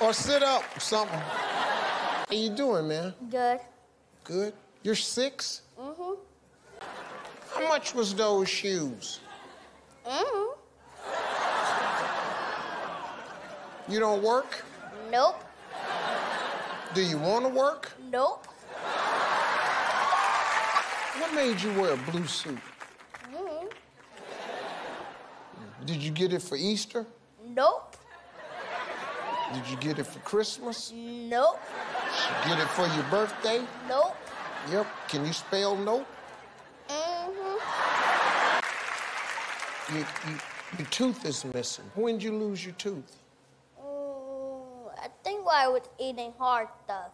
or sit up something. How you doing, man? Good. Good. You're six? Mm-hmm. How much was those shoes? Mm-hmm. You don't work? Nope. Do you want to work? Nope. What made you wear a blue suit? Mm-hmm. Did you get it for Easter? Nope. Did you get it for Christmas? Nope. Did you get it for your birthday? Nope. Yep. Can you spell nope? Mm-hmm. You, you, your tooth is missing. When did you lose your tooth? Mm, I think I was eating hard stuff.